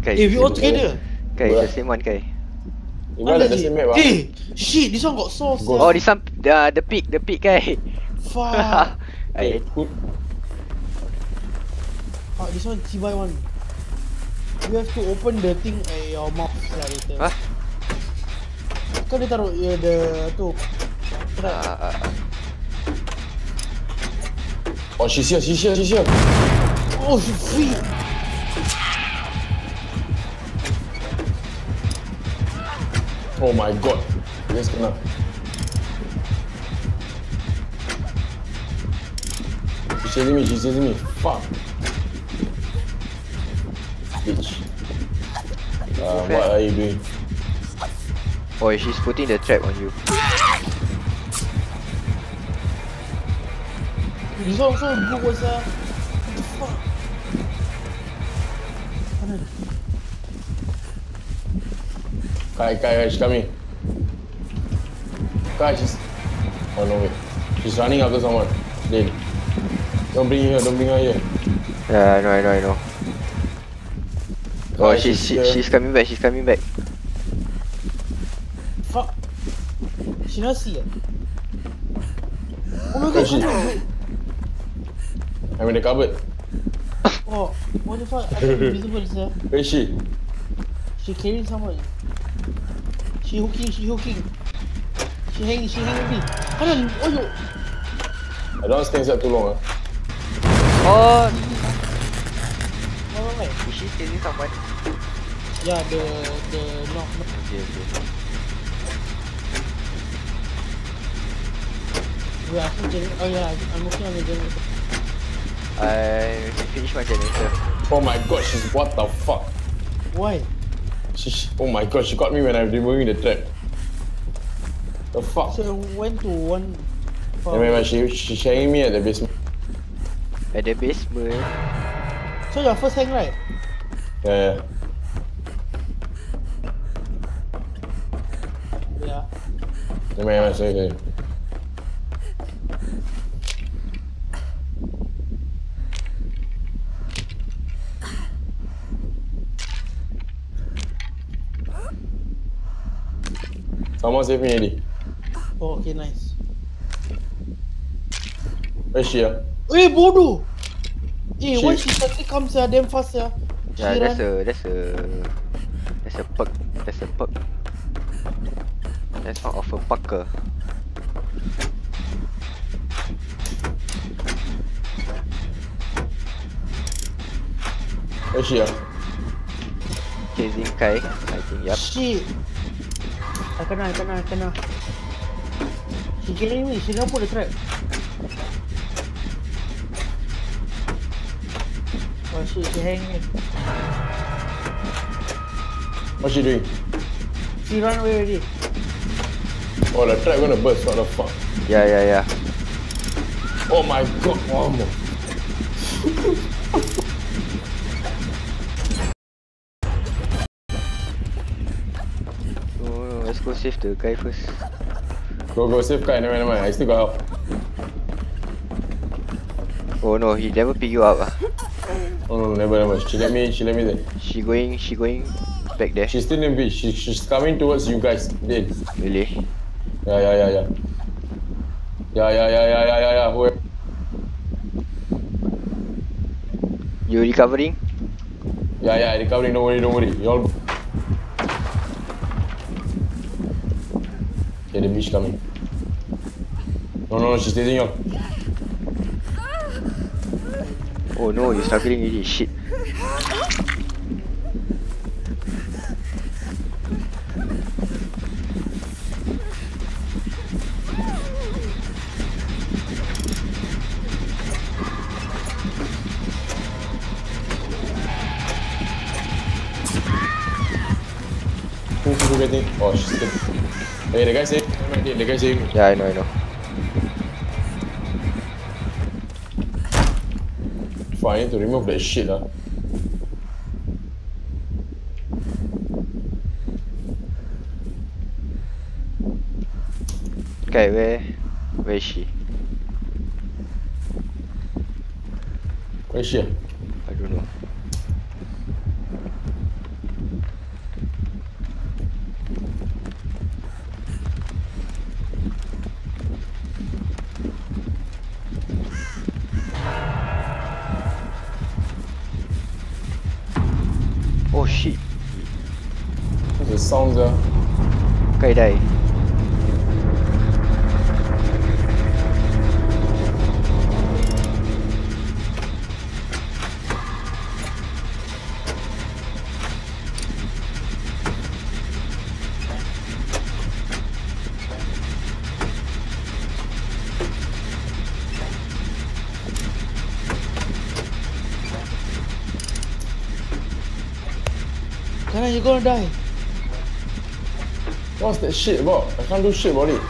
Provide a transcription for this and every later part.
Kai. Eh, we all together. Kai, the same one, Kai. Like the same map ah. Eh, shit, this one got sauce. Go. Oh, this one, the the pig, the pig, Kai. Fuck. I, who- Fuck, this one cibai one. You have to open the thing at your mouth lah later. Huh? Kau dia taruh ya, the tu. Trap. uh, Oh, she's here, she's here, she's here. Oh, she free. Oh my god. Yes, kena. She's chasing me, she's chasing me. Fuck. Bitch. Uh, what are you doing? oh, she's putting the trap on you. This one also good was uh. Kai, Kai, Kai, she's coming. Kai, she's... Oh, no, wait. She's running after someone. Dale. Don't bring her here, don't bring her here. Yeah, I know, I know, I know. Oh, Kai, she's she, she's coming back. She's coming back. Fuck. She not see it. Oh my god, she? she I'm in the cupboard. Oh, what the fuck? I think invisible sir. Where is she? She carrying someone. She hooking, she hooking. She hanging, she hanging me. Kanan, oh yo. I don't want to stay inside too long. ah. Oh, Wait, wait, wait. is she chasing someone? Yeah, the, the, knock, knock. Okay, okay. Wait, I think gen- oh yeah, I'm working on the generator. I finished my generator. Oh my god, she's what the fuck? Why? She, she- oh my god, she got me when I was removing the trap. The fuck? So I went to one. I remember she she sharing me at the basement. At the basement. So your first hang right? Yeah, yeah. Yeah. Never mind, never mind, sorry, sorry. Someone save me already. Oh, okay, nice. Where's she? ah? Eh, bodoh! Eh, She- why she suddenly comes uh, damn fast yeah? Yeah, She that's run. a that's a that's a perk. That's a perk. That's not of a pucker. Where's she? ah? Chasing Kai. I think yup. Shit! I kena, I kena, I kena. She killing me, she never put the trap. Oh shit, she hang me. What's she doing? She run away already. Oh, the trap gonna burst. What the fuck? Yeah, yeah, yeah. Oh my god, one more. Save the guy first. Go, go, save Kai. Never mind, never mind. I still got help. Oh no, he never pick you up. Ah. Oh no, never, never. She let me, she let me there. She going, she going back there. She's still in beach. She, she's coming towards you guys. Dead. Really? Yeah, yeah, yeah, yeah. Yeah, yeah, yeah, yeah, yeah, yeah, yeah. Who? You recovering? Yeah, yeah, recovering. Don't worry, don't worry. You Okay, the beach coming. No, no, no. She's chasing you. Oh no, you're struggling really. Shit. Who, who getting? Oh, she's. Hey, the guy saying. The guy saying. Yeah, I know, I know. Fuck, I need to remove that shit, ah. Okay, where, where is she? Where's she? ah? I don't know. Oh shit. There's a song uh, there. Okay đây. Karan, you're gonna die. What's that shit about? I can't do shit about it.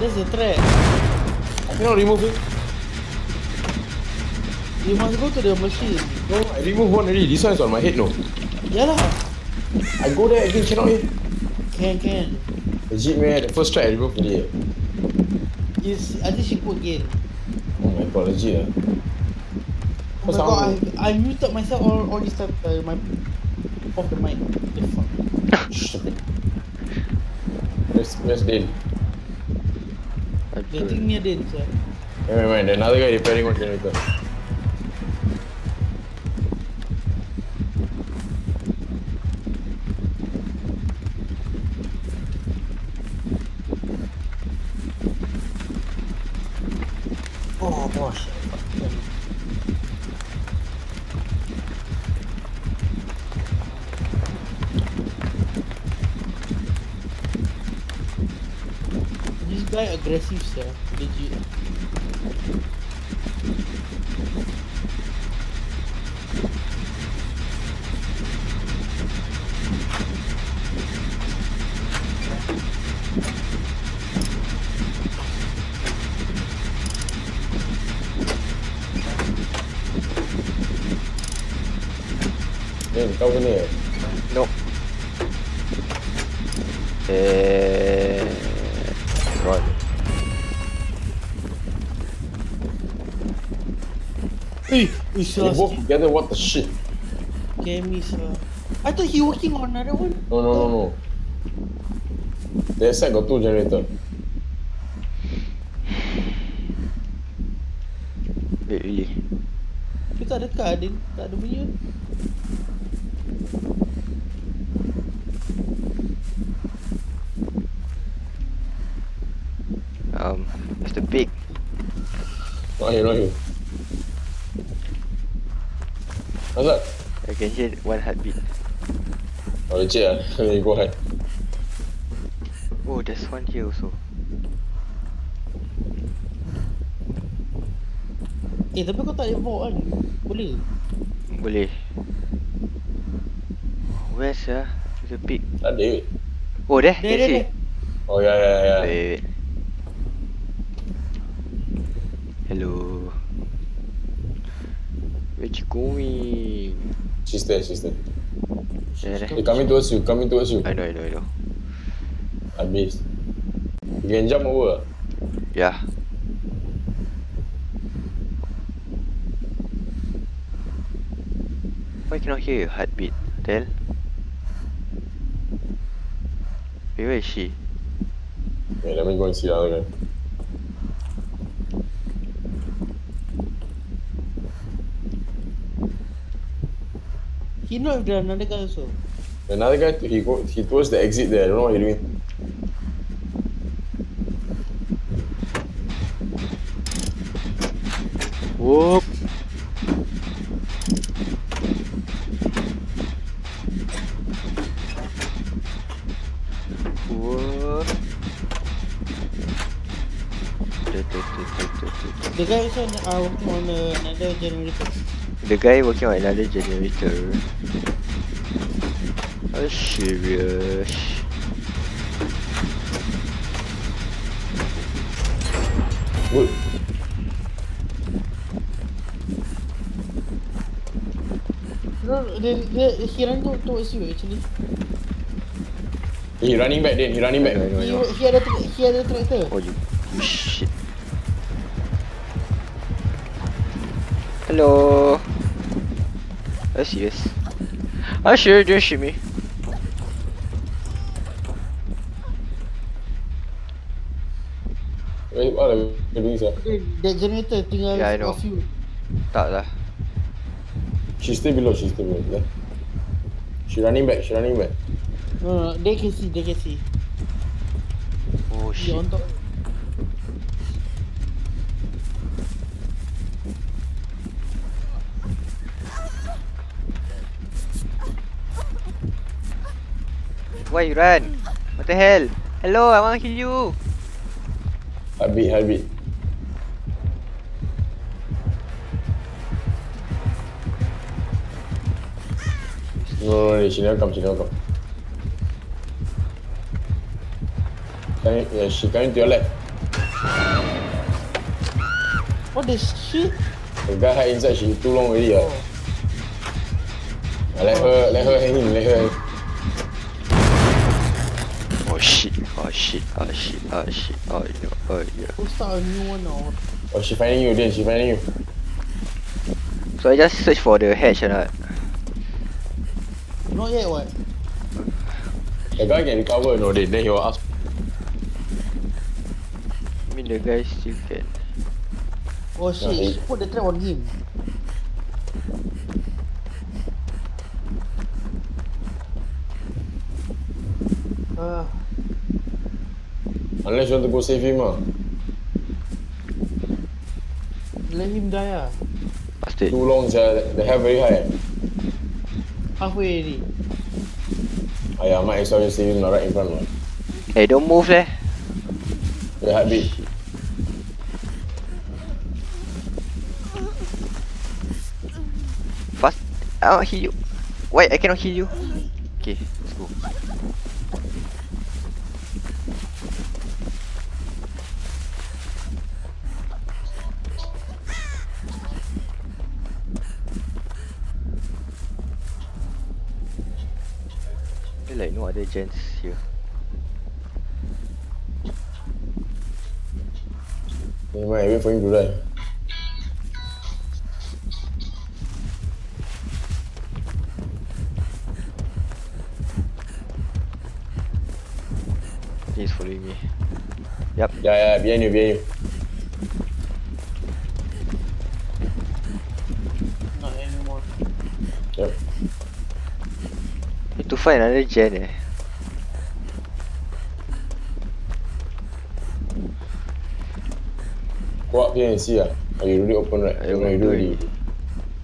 That's the threat. I cannot remove it. You must go to the machine. No, I remove one already. This one is on my head, no. Yeah lah. I go there again, cannot eh. Can, can. Legit man, the first try I remove already. Is I think she put again. Oh my god, legit ah. Oh my god, I, I muted myself all, all this time. Uh, my off the mic. The fuck. Stupid. Where's, where's Dane? Dia think near Din, sir. Never mind, the another guy repairing one generator. Oh gosh. This guy aggressive, sir. Legit. Dane, kau kena? No. Eh. Hey, we They saw both together, what the shit? Cammy, sir. I thought he working on another one. No, no, no, no. Their side got two generator. Wait, really. Dia tak dekat, Din. Tak ada bunyi. Um, Mr. Pig. Not here, not here. What's that? I can hear one heartbeat. Oh, legit ah. Then you go ahead. Oh, there's one here also. Eh, tapi kau tak boleh bawa kan? Boleh. Boleh. Where's uh, Mr. Pig? Tak ada. wait. Oh, there. There, Can there, see. there. Oh, yeah, yeah. Wait, wait, wait. Hello. You going? She's there, she's there. There, there. They coming towards you, coming towards you. I know, I know, I know. Habis. You can jump over. Yeah. Why cannot hear your heartbeat? Tell. Wait, where is she? Wait, let me go and see the other guy. He not with the another guy also. Another guy, he go, he towards the exit there. I don't know what he doing. Whoop. Whoop. The guy also uh, working on uh, another generator. The guy working on another generator. Oh, serious. Good. No, the, the, he ran to, towards you actually. He running back then, he running back. I know, He, he had a he had a tractor. Oh, you, you shit. Hello. Are you serious? Are you sure? Don't shoot me. Wait, what are you doing, sir? That generator tinggal Yeah, I know. a few. Tak lah. She's still below, she's still below. Yeah. She running back, she running back. No, no, no, they can see, they can see. Oh He shit. on top. Why you run? What the hell? Hello, I wanna kill you. Heartbeat, heartbeat. No, no, no, she never come, she never come. Coming, yeah, she coming to your left. What the shit? The guy hide inside, she too long already. Uh. Oh. Let her, let her hang in, let her. Oh shit. Oh shit. Oh shit. Oh shit. Oh no. Oh yeah. Who start a new one or Oh, she finding you, then she finding you. So I just search for the hatch or not? Not yet what? The guy can recover, no, then, then he will ask. I mean the guys still can. Oh shit, he- put the trap on him. Ah, Unless you want to go save him, ah. let him die ah. Bastard. Too long, sia. The hair very high. Halfway already. Ayah, might as well just save him right in front, man. Hey, don't move leh. The heartbeat. Fast. I will heal you. Why I cannot heal you? Okay, let's go. Feel like no other gens here. Never mind, wait for him to die. He's following me. Yup. Yeah, yeah, behind you, behind you. Not anymore. Yep. Need to find another gen eh. Go up here and see, ah. Oh, you already open, right? I no, you open do already.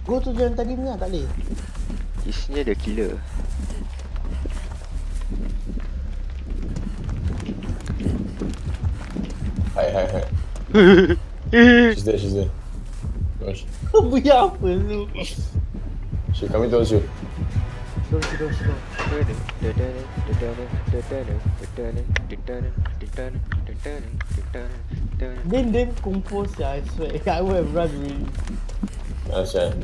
Go to jalan tadi ni lah, tak boleh. Near the killer. Hi, hi, hi. She's there, she's there. No, she, Biar apa tu? she coming towards you. Don't, don't, don't. Then dem them compose yeah, I swear. I will have run really. Asha.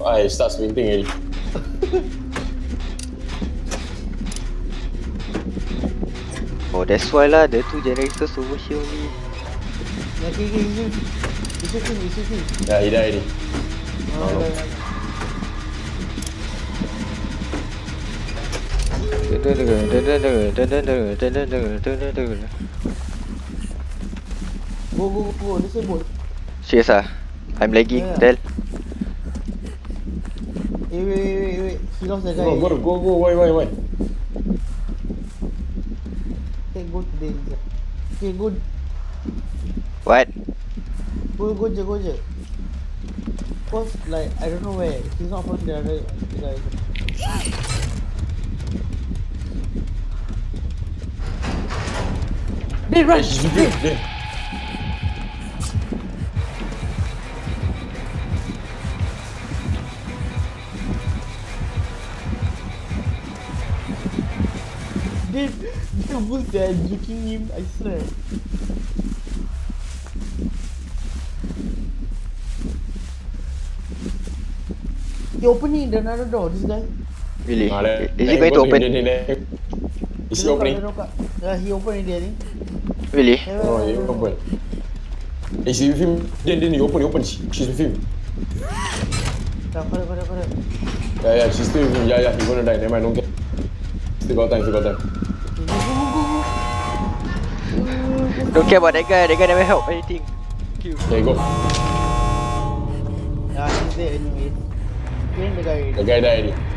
Oh, I start sprinting already. oh, that's why lah, the two generators over here only. Yeah, okay, okay, okay. It's okay, it's okay. Yeah, he died already. Oh, oh. Right, right go, go, go. Disable. Serious ah? I'm lagging. Yeah. Tell. Eh, wait, wait, wait, wait. He lost the guy. Go, go, go, go. Why, why, why? Okay, go to the... Okay, go, What? go, go je, go je. Cause, like, I don't know where. He's not from the other guy. They run! She's with was there juking him, I swear. He opening the another door, this guy. Really? Ah, let- Is it going to open? Then, then, then. Is he opening? knock. Yeah, he open already, I think. Really? Yeah, No, yeah, he yeah. open. Is he with him? Then, then you open, you open. She- She's with him. Yeah, correct, correct, correct. Yeah, yeah, she's still with him. Yeah, yeah, he's gonna die. Never mind, don't care. Still got time, still got time. Don't care about that guy. That guy never help anything. Kill. There you go. Yeah, he's there anyway. Killing the guy The already. guy died already.